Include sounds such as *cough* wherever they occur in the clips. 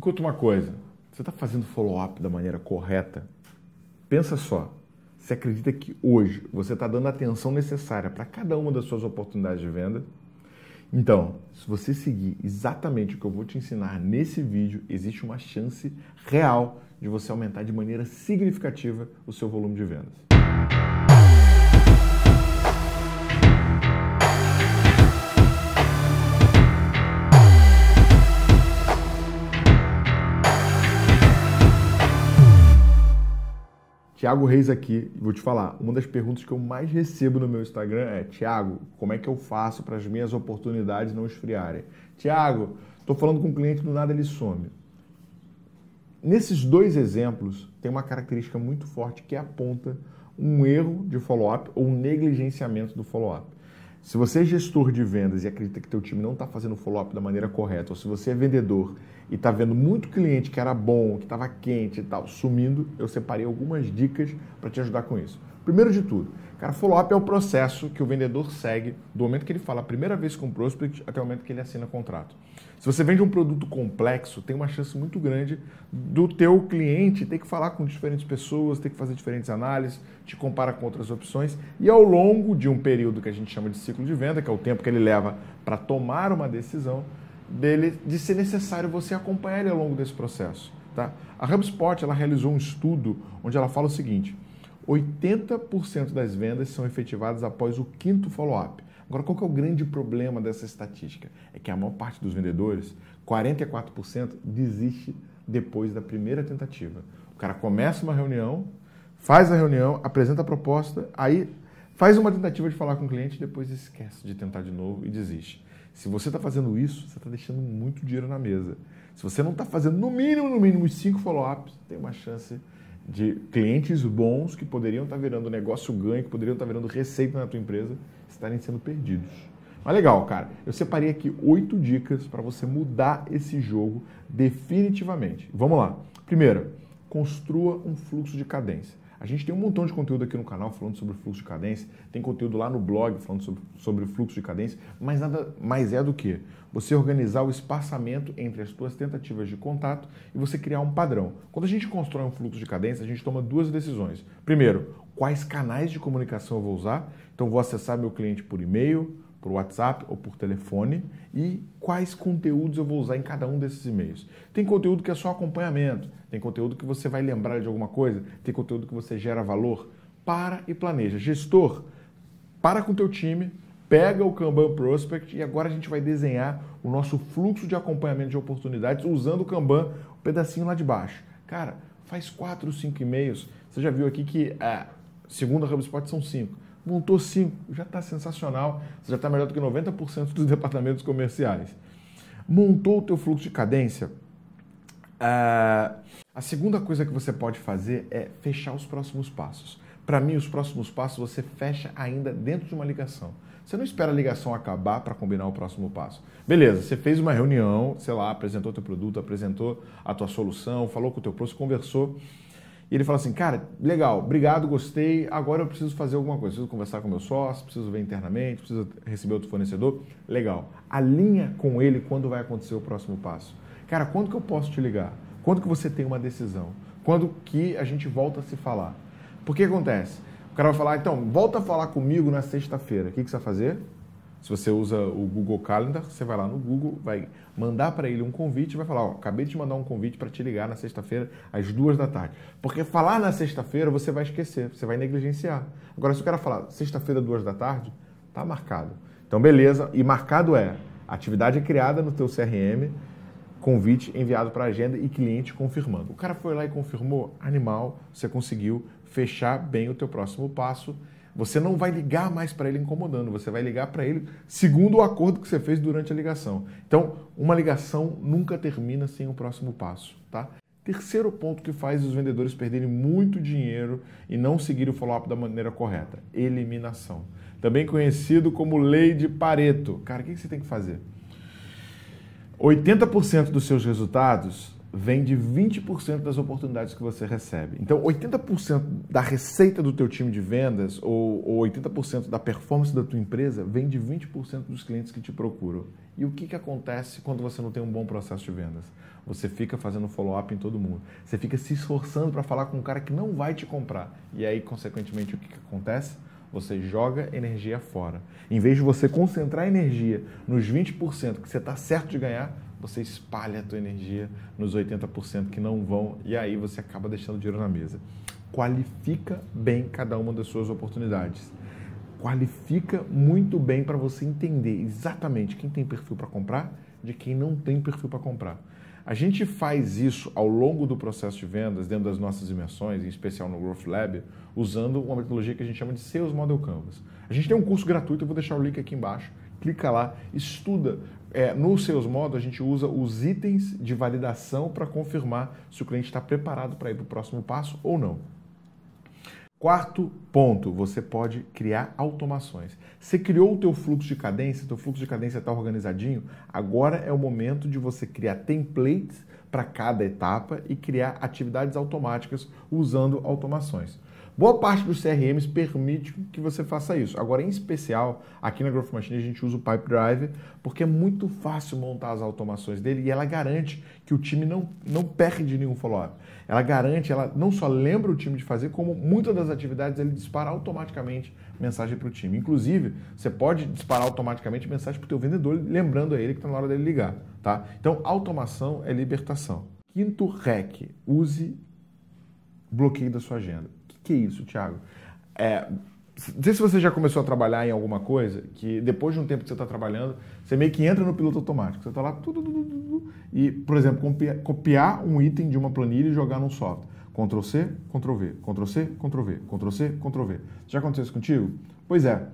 Conta uma coisa, você está fazendo follow-up da maneira correta? Pensa só, você acredita que hoje você está dando a atenção necessária para cada uma das suas oportunidades de venda? Então, se você seguir exatamente o que eu vou te ensinar nesse vídeo, existe uma chance real de você aumentar de maneira significativa o seu volume de vendas. Tiago Reis aqui, vou te falar, uma das perguntas que eu mais recebo no meu Instagram é: Tiago, como é que eu faço para as minhas oportunidades não esfriarem? Tiago, estou falando com um cliente do nada ele some. Nesses dois exemplos, tem uma característica muito forte que aponta um erro de follow-up ou um negligenciamento do follow-up. Se você é gestor de vendas e acredita que teu time não está fazendo follow-up da maneira correta, ou se você é vendedor e está vendo muito cliente que era bom, que estava quente e tal, sumindo, eu separei algumas dicas para te ajudar com isso. Primeiro de tudo, cara, follow-up é o processo que o vendedor segue do momento que ele fala a primeira vez com o prospect até o momento que ele assina o contrato. Se você vende um produto complexo, tem uma chance muito grande do teu cliente ter que falar com diferentes pessoas, ter que fazer diferentes análises, te compara com outras opções e ao longo de um período que a gente chama de ciclo de venda, que é o tempo que ele leva para tomar uma decisão, dele de ser necessário você acompanhar ele ao longo desse processo. Tá? A HubSpot ela realizou um estudo onde ela fala o seguinte: 80% das vendas são efetivadas após o quinto follow-up. Agora, qual que é o grande problema dessa estatística? É que a maior parte dos vendedores, 44%, desiste depois da primeira tentativa. O cara começa uma reunião, faz a reunião, apresenta a proposta, aí faz uma tentativa de falar com o cliente, depois esquece de tentar de novo e desiste. Se você está fazendo isso, você está deixando muito dinheiro na mesa. Se você não está fazendo no mínimo, no mínimo, cinco follow-ups, tem uma chance de clientes bons que poderiam estar tá virando negócio ganho, que poderiam estar tá virando receita na tua empresa, estarem sendo perdidos. Mas legal, cara. Eu separei aqui oito dicas para você mudar esse jogo definitivamente. Vamos lá. Primeiro, construa um fluxo de cadência. A gente tem um montão de conteúdo aqui no canal falando sobre fluxo de cadência, tem conteúdo lá no blog falando sobre, sobre fluxo de cadência, mas nada mais é do que você organizar o espaçamento entre as suas tentativas de contato e você criar um padrão. Quando a gente constrói um fluxo de cadência, a gente toma duas decisões. Primeiro, quais canais de comunicação eu vou usar? Então, vou acessar meu cliente por e-mail, por WhatsApp ou por telefone e quais conteúdos eu vou usar em cada um desses e-mails. Tem conteúdo que é só acompanhamento, tem conteúdo que você vai lembrar de alguma coisa, tem conteúdo que você gera valor. Para e planeja. Gestor, para com o teu time, pega o Kanban Prospect e agora a gente vai desenhar o nosso fluxo de acompanhamento de oportunidades usando o Kanban, o pedacinho lá de baixo. Cara, faz quatro, cinco e-mails. Você já viu aqui que, é, segundo a HubSpot, são cinco montou cinco, já está sensacional, já está melhor do que 90% dos *laughs* departamentos comerciais. Montou o teu fluxo de cadência? Uh, a segunda coisa que você pode fazer é fechar os próximos passos. Para mim, os próximos passos você fecha ainda dentro de uma ligação. Você não espera a ligação acabar para combinar o próximo passo. Beleza, você fez uma reunião, sei lá, apresentou teu produto, apresentou a tua solução, falou com o teu próximo, conversou. E ele fala assim, cara, legal, obrigado, gostei, agora eu preciso fazer alguma coisa, preciso conversar com meu sócio, preciso ver internamente, preciso receber outro fornecedor. Legal. Alinha com ele quando vai acontecer o próximo passo. Cara, quando que eu posso te ligar? Quando que você tem uma decisão? Quando que a gente volta a se falar? Porque acontece? O cara vai falar, então, volta a falar comigo na sexta-feira. O que, que você vai fazer? Se você usa o Google Calendar, você vai lá no Google, vai mandar para ele um convite vai falar: ó, acabei de te mandar um convite para te ligar na sexta-feira às duas da tarde. Porque falar na sexta-feira você vai esquecer, você vai negligenciar. Agora, se o cara falar sexta-feira, duas da tarde, tá marcado. Então, beleza. E marcado é: atividade é criada no teu CRM, convite enviado para agenda e cliente confirmando. O cara foi lá e confirmou, animal, você conseguiu fechar bem o teu próximo passo você não vai ligar mais para ele incomodando, você vai ligar para ele segundo o acordo que você fez durante a ligação. Então, uma ligação nunca termina sem o próximo passo, tá? Terceiro ponto que faz os vendedores perderem muito dinheiro e não seguir o follow-up da maneira correta: eliminação. Também conhecido como lei de Pareto. Cara, o que você tem que fazer? 80% dos seus resultados vem de 20% das oportunidades que você recebe. Então, 80% da receita do teu time de vendas ou, ou 80% da performance da tua empresa vem de 20% dos clientes que te procuram. E o que, que acontece quando você não tem um bom processo de vendas? Você fica fazendo follow-up em todo mundo. Você fica se esforçando para falar com um cara que não vai te comprar. E aí, consequentemente, o que, que acontece? Você joga energia fora. Em vez de você concentrar energia nos 20% que você está certo de ganhar, você espalha a tua energia nos 80% que não vão e aí você acaba deixando dinheiro na mesa. Qualifica bem cada uma das suas oportunidades. Qualifica muito bem para você entender exatamente quem tem perfil para comprar de quem não tem perfil para comprar. A gente faz isso ao longo do processo de vendas, dentro das nossas imersões, em especial no Growth Lab, usando uma metodologia que a gente chama de Sales Model Canvas. A gente tem um curso gratuito, eu vou deixar o link aqui embaixo. Clica lá, estuda. É, no Sales Model, a gente usa os itens de validação para confirmar se o cliente está preparado para ir para o próximo passo ou não. Quarto ponto, você pode criar automações. Você criou o teu fluxo de cadência, teu fluxo de cadência está organizadinho, agora é o momento de você criar templates para cada etapa e criar atividades automáticas usando automações. Boa parte dos CRMs permite que você faça isso. Agora, em especial, aqui na Growth Machine a gente usa o Pipe Driver porque é muito fácil montar as automações dele e ela garante que o time não, não perde nenhum follow-up. Ela garante, ela não só lembra o time de fazer, como muitas das atividades ele dispara automaticamente mensagem para o time. Inclusive, você pode disparar automaticamente mensagem para o teu vendedor, lembrando a ele que está na hora dele ligar. Tá? Então, automação é libertação. Quinto REC, use bloqueio da sua agenda que é isso, Thiago? É, não sei se você já começou a trabalhar em alguma coisa que depois de um tempo que você está trabalhando, você meio que entra no piloto automático. Você está lá tudo, tudo, tudo, e, por exemplo, copiar, copiar um item de uma planilha e jogar num software. Ctrl C, Ctrl V, Ctrl C, Ctrl V, Ctrl C, Ctrl V. Já aconteceu isso contigo? Pois é.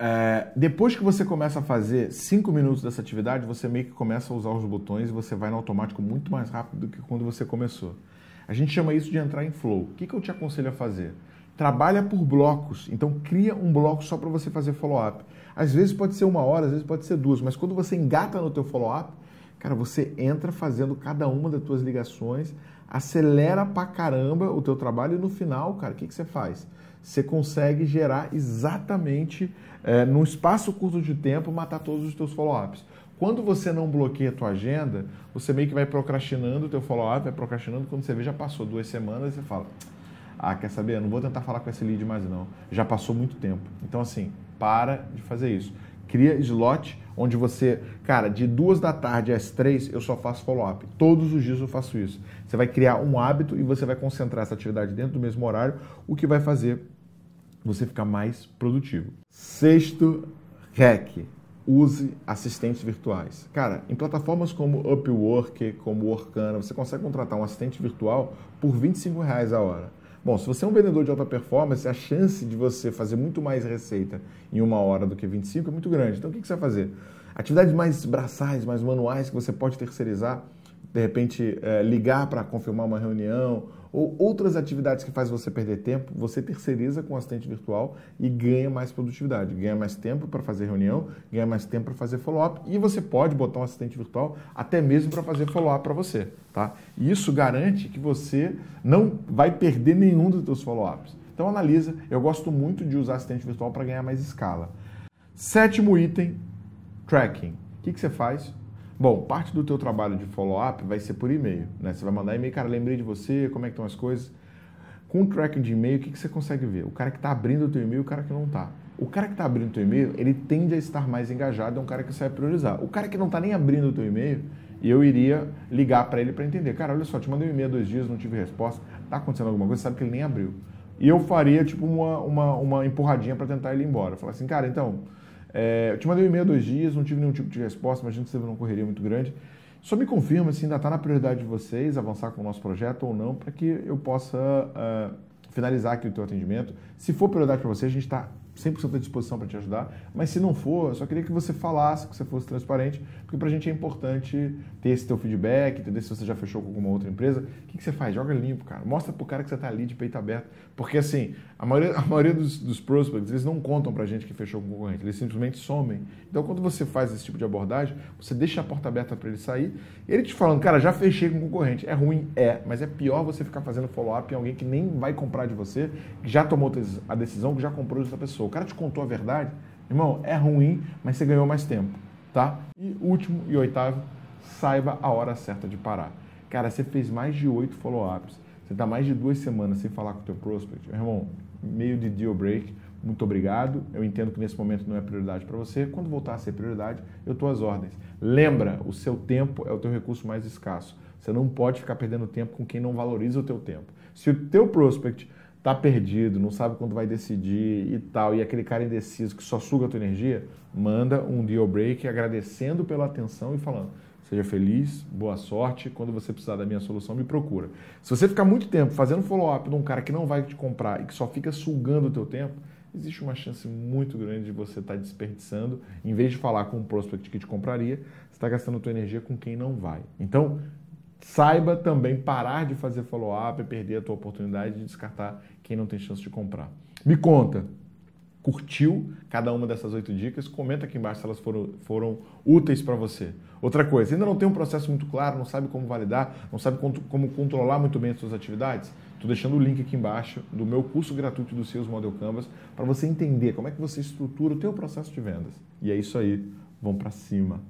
É. Depois que você começa a fazer 5 minutos dessa atividade, você meio que começa a usar os botões e você vai no automático muito mais rápido do que quando você começou. A gente chama isso de entrar em flow. O que, que eu te aconselho a fazer? Trabalha por blocos. Então, cria um bloco só para você fazer follow-up. Às vezes pode ser uma hora, às vezes pode ser duas, mas quando você engata no teu follow-up, cara, você entra fazendo cada uma das tuas ligações, acelera pra caramba o teu trabalho e no final, cara, o que, que você faz? Você consegue gerar exatamente, é, num espaço curto de tempo, matar todos os teus follow-ups. Quando você não bloqueia a tua agenda, você meio que vai procrastinando o teu follow-up, vai procrastinando, quando você vê já passou duas semanas, você fala, ah, quer saber, eu não vou tentar falar com esse lead mais não, já passou muito tempo. Então assim, para de fazer isso. Cria slot onde você, cara, de duas da tarde às três eu só faço follow-up. Todos os dias eu faço isso. Você vai criar um hábito e você vai concentrar essa atividade dentro do mesmo horário, o que vai fazer você ficar mais produtivo. Sexto hack use assistentes virtuais. Cara, em plataformas como Upwork, como Workana, você consegue contratar um assistente virtual por 25 reais a hora. Bom, se você é um vendedor de alta performance, a chance de você fazer muito mais receita em uma hora do que 25 é muito grande. Então, o que você vai fazer? Atividades mais braçais, mais manuais que você pode terceirizar, de repente é, ligar para confirmar uma reunião ou outras atividades que fazem você perder tempo, você terceiriza com o assistente virtual e ganha mais produtividade, ganha mais tempo para fazer reunião, ganha mais tempo para fazer follow-up e você pode botar um assistente virtual até mesmo para fazer follow-up para você, tá? E isso garante que você não vai perder nenhum dos seus follow-ups. Então analisa, eu gosto muito de usar assistente virtual para ganhar mais escala. Sétimo item, tracking. O que, que você faz? Bom, parte do teu trabalho de follow-up vai ser por e-mail, né? Você vai mandar e-mail, cara, lembrei de você, como é que estão as coisas. Com o tracking de e-mail, o que, que você consegue ver? O cara que está abrindo o teu e-mail e o cara que não está. O cara que está abrindo o teu e-mail, ele tende a estar mais engajado, é um cara que você vai priorizar. O cara que não está nem abrindo o teu e-mail, eu iria ligar para ele para entender. Cara, olha só, te mandei um e-mail há dois dias, não tive resposta. Está acontecendo alguma coisa, sabe que ele nem abriu. E eu faria, tipo, uma, uma, uma empurradinha para tentar ele ir embora. Falar assim, cara, então, é, eu te mandei um e-mail há dois dias, não tive nenhum tipo de resposta, imagino que você não correria muito grande. Só me confirma se ainda está na prioridade de vocês avançar com o nosso projeto ou não, para que eu possa uh, finalizar aqui o teu atendimento. Se for prioridade para você, a gente está 100% à disposição para te ajudar, mas se não for, eu só queria que você falasse, que você fosse transparente, porque para a gente é importante ter esse teu feedback, entender se você já fechou com alguma outra empresa. O que, que você faz? Joga limpo, cara. Mostra pro cara que você está ali de peito aberto, porque assim, a maioria, a maioria dos, dos prospects, eles não contam para a gente que fechou com o concorrente, eles simplesmente somem. Então, quando você faz esse tipo de abordagem, você deixa a porta aberta para ele sair, ele te falando, cara, já fechei com o concorrente. É ruim? É, mas é pior você ficar fazendo follow-up em alguém que nem vai comprar de você, que já tomou a decisão, que já comprou de outra pessoa. O cara te contou a verdade, irmão, é ruim, mas você ganhou mais tempo, tá? E último e oitavo, saiba a hora certa de parar. Cara, você fez mais de oito follow-ups, você está mais de duas semanas sem falar com o teu prospect, irmão, meio de deal break, muito obrigado. Eu entendo que nesse momento não é prioridade para você. Quando voltar a ser prioridade, eu estou às ordens. Lembra, o seu tempo é o teu recurso mais escasso. Você não pode ficar perdendo tempo com quem não valoriza o teu tempo. Se o teu prospect está perdido, não sabe quando vai decidir e tal, e aquele cara indeciso que só suga a tua energia, manda um deal break agradecendo pela atenção e falando Seja feliz, boa sorte. Quando você precisar da minha solução, me procura. Se você ficar muito tempo fazendo follow-up de um cara que não vai te comprar e que só fica sugando o teu tempo, existe uma chance muito grande de você estar tá desperdiçando. Em vez de falar com um prospect que te compraria, você está gastando tua energia com quem não vai. Então, saiba também parar de fazer follow-up e perder a tua oportunidade de descartar quem não tem chance de comprar. Me conta, curtiu cada uma dessas oito dicas, comenta aqui embaixo se elas foram, foram úteis para você. Outra coisa, ainda não tem um processo muito claro, não sabe como validar, não sabe como controlar muito bem as suas atividades? Estou deixando o link aqui embaixo do meu curso gratuito do Seus Model Canvas para você entender como é que você estrutura o teu processo de vendas. E é isso aí, vamos para cima.